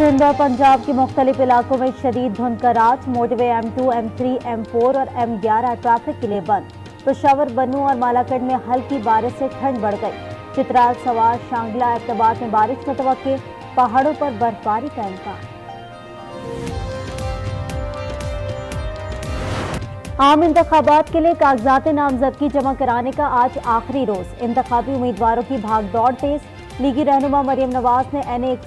सिंध और पंजाब के मुख्तलिफ़ इलाकों में शदीद धुंध का रात, motorway M two M three M four और एम ग्यारह ट्रैफ़िक के लिए बंद। पेशावर, बनू और मालाकट में हल्की बारिश से ठंड बढ़ गई। चित्राल, सवार, शांगला एतबाद में बारिश मतव पहाड़ों पर बर्फबारी का इम्कान। आम इंतबात के लिए कागजात नामजदगी जमा कराने का आज आखिरी रोज। इंतबी उम्मीदवारों की भाग दौड़ तेज लीगी रहनुमा मरियम नवाज़ ने एन ए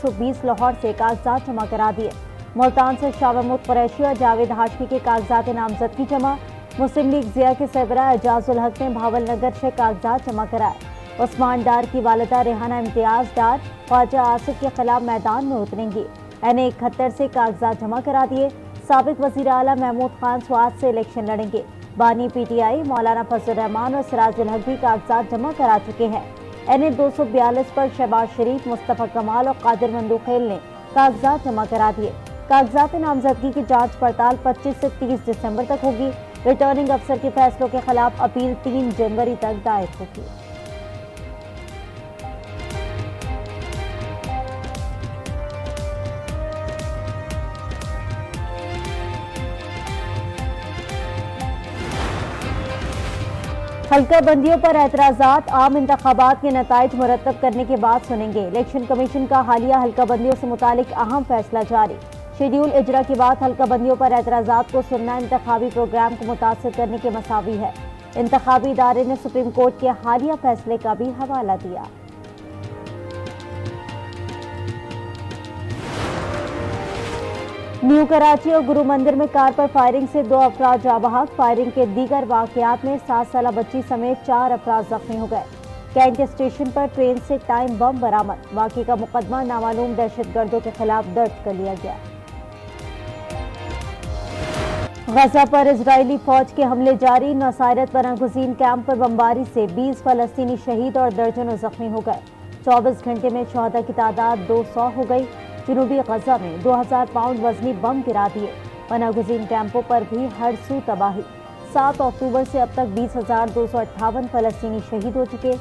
लाहौर से कागजात जमा करा दिए। मुल्तान से शाह महमूद कुरैशी और जावेद हाशमी के कागजात नामजदगी जमा। मुस्लिम लीग जिया के सरबरा एजाजुल हक ने भावल नगर से कागजात जमा कराए। उस्मान डार की वालदा रेहाना इम्तियाज़ डार ख्वाजा आसिफ के खिलाफ मैदान में उतरेंगी। एन ए इकहत्तर से कागजात जमा करा दिए। सबक वज़ीर अला महमूद खान स्वाद से इलेक्शन लड़ेंगे। बानी पीटीआई, मौलाना फजल रहमान और सिराजुल हक भी कागजात जमा करा चुके हैं। एन ए दो सौ बयालीस पर शहबाज शरीफ, मुस्तफ़ा कमाल और कादिर मंदूखेल ने कागजात जमा करा दिए। कागजात नामजदगी की जाँच पड़ताल 25 से 30 दिसंबर तक होगी। रिटर्निंग अफसर के फैसलों के खिलाफ अपील तीन जनवरी तक दायर होगी। हल्का बंदियों पर एतराज़ात आम इंतबात के नतज मुरतब करने के बाद सुनेंगे। इलेक्शन कमीशन का हालिया हल्का बंदियों से मुतलिक अहम फैसला जारी। शेड्यूल इजरा के बाद हल्का बंदियों पर एतराज़ात को सुनना इंतबी प्रोग्राम को मुतासर करने के मसावी है। इंतबी इदारे ने सुप्रीम कोर्ट के हालिया फैसले का भी हवाला दिया। न्यू कराची और गुरु मंदिर में कार पर फायरिंग से दो अफराज जाबहक फायरिंग के दीगर वाकयात में सात साल बच्ची समेत चार अफराज जख्मी हो गए। कैंट स्टेशन पर ट्रेन से टाइम बम बरामद। वाकई का मुकदमा नामालूम दहशत गर्दों के खिलाफ दर्ज कर लिया गया। गजा पर इसराइली फौज के हमले जारी। नौसारत पर नगजीन कैंप पर बमबारी से 20 फलस्तीनी शहीद और दर्जनों जख्मी हो गए। 24 घंटे में शहदा की तादाद 200 हो गई। जनूबी गजा में 2000 पाउंड वजनी बम गिरा दिए। पनागुजीन कैंपों पर भी हर सू तबाही। सात अक्टूबर से अब तक बीस हज़ार दो सौ अट्ठावन फलस्तीनी शहीद हो चुके।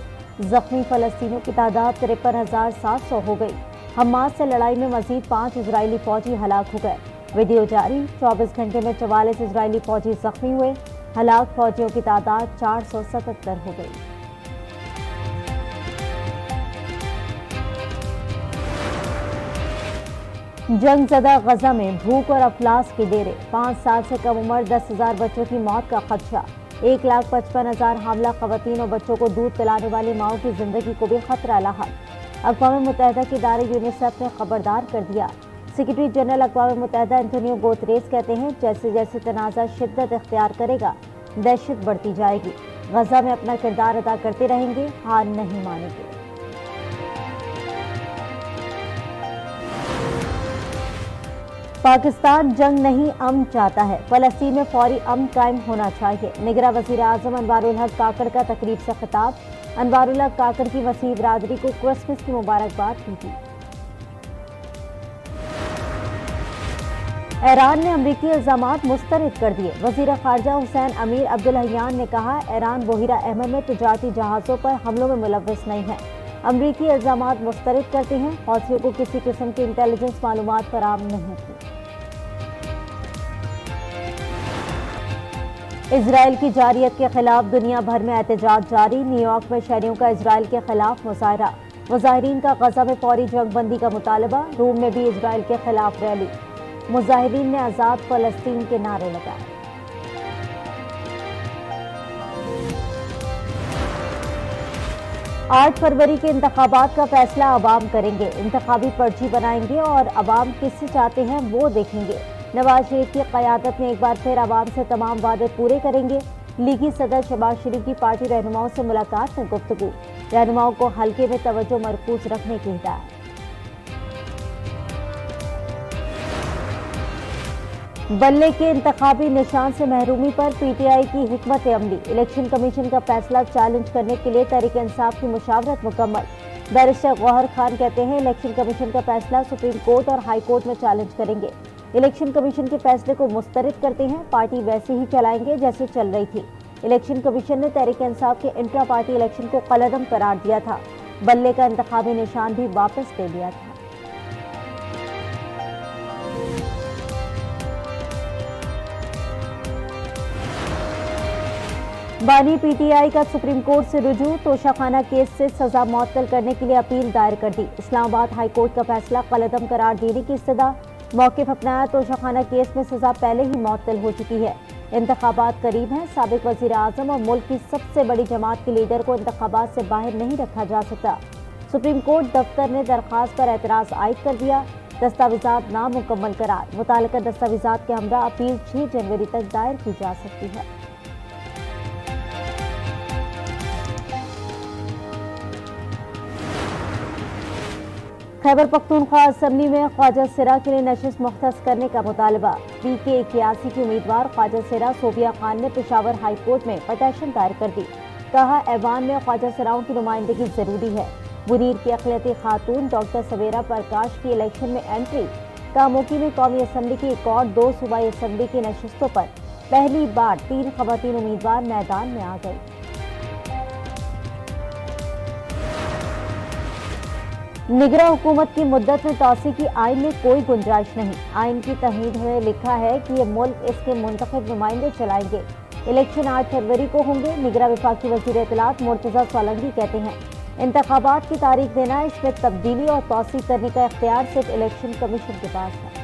जख्मी फलस्तीनों की तादाद तिरपन हज़ार सात सौ हो गई। हमास से लड़ाई में मजीद पाँच इसराइली फौजी हलाक हो गए। वीडियो जारी 24 घंटे में चवालीस इसराइली फौजी जख्मी हुए। हलाक फौजियों की तादाद चार सौ सतहत्तर हो गई। जंग जदा गजा में भूख और अफलास के डेरे। पाँच साल से कम उम्र, दस हज़ार बच्चों की मौत का खदशा। एक लाख पचपन हज़ार हमला खवतिन और बच्चों को दूध पिलाने वाली माओ की ज़िंदगी को भी खतरा लाक अकवा मुतहदा के इदारे यूनिसेफ ने खबरदार कर दिया। सेक्रेटरी जनरल अकवा मुतहदा एंथोनियो गोतरेस कहते हैं, जैसे जैसे तनाज़ा शिद्दत इख्तियार करेगा, दहशत बढ़ती जाएगी। गजा में अपना किरदार अदा करते रहेंगे, हार नहीं मानेंगे। पाकिस्तान जंग नहीं, अम चाहता है। फलस्तीन में फौरी अम कायम होना चाहिए। निगरा वज़ीर आज़म अनवारुल हक काकड़ का तकरीब से खिताब। अनवारुल हक काकड़ की वसी बरदरी को क्रिसमस की मुबारकबाद दी थी। ईरान ने अमरीकी इल्ज़ाम मुस्तरद कर दिए। वज़ीर खारजा हुसैन अमीर अब्दुलहयान ने कहा, ईरान बोहिरा अहमद में तजारती जहाज़ों पर हमलों में मुलविस नहीं है। अमरीकी इल्ज़ाम मुस्तरद करते हैं हौसियों को किसी किस्म की इंटेलिजेंस मालूम फराम नहीं की इसराइल की जारियत के खिलाफ दुनिया भर में एहतजाज जारी न्यूयॉर्क में शहरियों का इसराइल के खिलाफ मुजाहरा। मुजाहरीन का गजा में फौरी जंगबंदी का मुतालबा, रूम में भी इसराइल के खिलाफ रैली। मुजाहरीन ने आज़ाद फलस्तीन के नारे लगाए। आठ फरवरी के इंतबात का फैसला आवाम करेंगे। इंतबी पर्ची बनाएँगे और आवाम किससे चाहते हैं वो देखेंगे। नवाज़ शरीफ की क्यादत में एक बार फिर आवाम से तमाम वादे पूरे करेंगे। लीगी सदर शबाज शरीफ की पार्टी रहनुमाओं से मुलाकात में गुफ्तु रहनुमाओं को हल्के में तवज्जो मरकूज रखने की हिदायत। बल्ले के इंतबी निशान से महरूमी पर पीटीआई की हमत अमली। इलेक्शन कमीशन का फैसला चैलेंज करने के लिए तहरीक इंसाफ की मुशावरत मुकम्मल। बैरिस्टर गौहर खान कहते हैं, इलेक्शन कमीशन का फैसला सुप्रीम कोर्ट और हाई कोर्ट में चैलेंज करेंगे। इलेक्शन कमीशन के फैसले को मुस्तरद करते हैं। पार्टी वैसे ही चलाएँगे जैसे चल रही थी। इलेक्शन कमीशन ने तहरीक इंसाफ के इंट्रा पार्टी इलेक्शन को कलदम करार दिया था। बल्ले का इंतबी निशान भी वापस ले लिया था। बानी पीटीआई का सुप्रीम कोर्ट से रुजू, तोशाखाना केस से सजा मअतल करने के लिए अपील दायर कर दी। इस्लामाबाद हाई कोर्ट का फैसला कलदम करार देने की इस्तः मौके अपनाया तो शखाना केस में सजा पहले ही मअतल हो चुकी है। इंतबात करीब हैं, सबक वजी अजम और मुल्क की सबसे बड़ी जमात के लीडर को इंतबात से बाहर नहीं रखा जा सकता। सुप्रीम कोर्ट दफ्तर ने दरख्वास्त पर एतराज़ आयद कर दिया। दस्तावेजा नामुकम्मल करार। मुतल दस्तावेजा के हमरा अपील छह जनवरी तक दायर की जा सकती है। खैबर पख्तूनख्वा असम्बली में ख्वाजा सिरा के लिए नशस्त मुख्त करने का मुतालबा। पी के इक्यासी के उम्मीदवार ख्वाजा सिरा सोबिया खान ने पेशावर हाई कोर्ट में पटेशन दायर कर दी। कहा, ऐवान में ख्वाजा सिराओं की नुमाइंदगी ज़रूरी है। मुनीर की अखिलती खातून डॉक्टर सवेरा प्रकाश की इलेक्शन में एंट्री। कामोकी में कौमी असम्बली की एक और दो सूबाई असम्बली की नशस्तों पर पहली बार तीन खवतिन उम्मीदवार मैदान में आ गई निगरा हुकूमत की मुद्दत में तोसी की आइन में कोई गुंजाइश नहीं। आइन की तहमीद में लिखा है कि ये मुल्क इसके मुंतब नुमाइंदे चलाएँगे। इलेक्शन आठ फरवरी को होंगे। निगरा विफाकी वज़ीर अतलात मुर्तजा सोलंगी कहते हैं इंतबात की तारीख देना इसमें तब्दीली और तोसी करने का इख्तियार सिर्फ़ इलेक्शन कमीशन के पास है।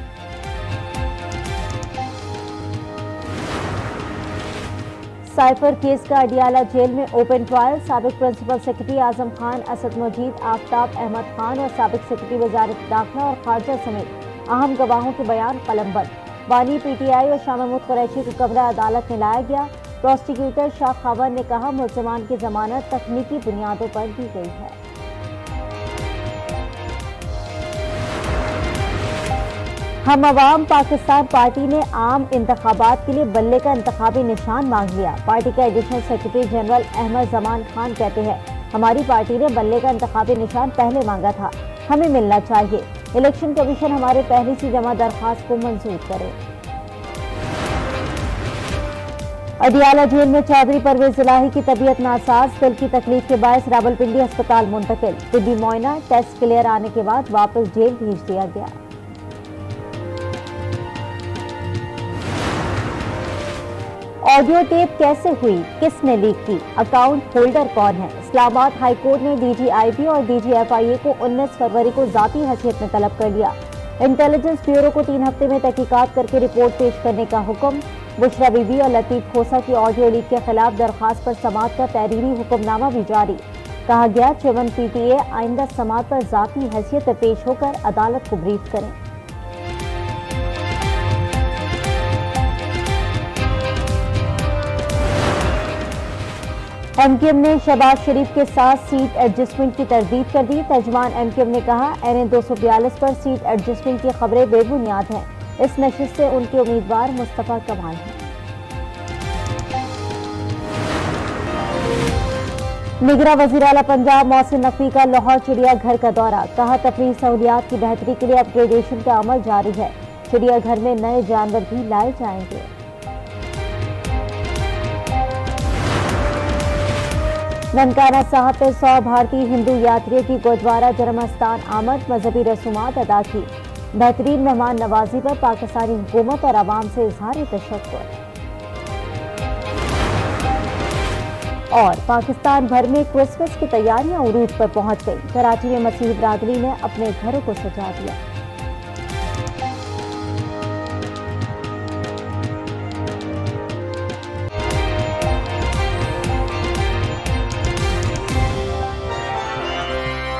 साइफर केस का अडियाला जेल में ओपन ट्रायल। सबक प्रिंसिपल सेक्रेटरी आज़म खान, असद मजीद, आफ्ताब अहमद खान और सबक सेक्रेटरी वजारत दाखिला और खारजा समेत अहम गवाहों के बयान कलमबंद वानी पीटीआई और शाह महमूद कुरैशी को कमरा अदालत में लाया गया। प्रोसिक्यूटर शाह खावर ने कहा, मुलजमान की जमानत तकनीकी बुनियादों पर दी गई है। हम आवाम पाकिस्तान पार्टी ने आम इंतबात के लिए बल्ले का इंतबी निशान मांग लिया। पार्टी के additional secretary general Ahmad Zaman Khan कहते हैं, हमारी पार्टी ने बल्ले का इंतबी निशान पहले मांगा था। हमें मिलना चाहिए। इलेक्शन कमीशन हमारे पहली सी जमा दरख्वास्त को मंजूर करे। अडियाला जेल में चौधरी परवेज इलाही की तबीयत नासाज, दिल की तकलीफ़ के बायस रावलपिंडी अस्पताल मुंतकिल। तिब्बी मुआयना टेस्ट क्लियर आने के बाद वापस जेल भेज दिया गया। ऑडियो टेप कैसे हुई? किसने लीक की? अकाउंट होल्डर कौन है? इस्लामाबाद हाईकोर्ट ने डीजीआईबी और डीजीएफआईए को 19 फरवरी को जाती हैसियत में तलब कर लिया। इंटेलिजेंस ब्यूरो को तीन हफ़्ते में तहकीकात करके रिपोर्ट पेश करने का हुक्म। बुशरा बीबी और लतीफ खोसा की ऑडियो लीक के खिलाफ दरखास्त पर समात का तहरीरी हुक्मनामा भी जारी। कहा गया चवन पीटीए आइंदा समात पर जाती हैसियत पेश होकर अदालत को ब्रीफ करें। एमकेएम ने शहबाज शरीफ के साथ सीट एडजस्टमेंट की तरदीद कर दी। तर्जमान एमकेएम ने कहा एन ए दो सौ बयालीस पर सीट एडजस्टमेंट की खबरें बेबुनियाद हैं। इस नशस्त से उनके उम्मीदवार मुस्तफ़ा कमाल हैं। निगरा वज़ीर अला पंजाब मौसम नकवी का लाहौर चिड़ियाघर का दौरा। कहा तफरी सहूलियात की बेहतरी के लिए अपग्रेडेशन का अमल जारी है। चिड़ियाघर में नए जानवर भी लाए जाएँगे। ननकाना साहब पर सौ भारतीय हिंदू यात्रियों की गुरुद्वारा जन्मस्थान आमद, मजहबी रसूमात अदा की। बेहतरीन मेहमान नवाजी पर पाकिस्तानी हुकूमत और आवाम से इजहार तशक् और पाकिस्तान भर में क्रिसमस की तैयारियाँ उरूज पर पहुँच गई। कराची में मसीह बरादरी ने अपने घरों को सजा दिया।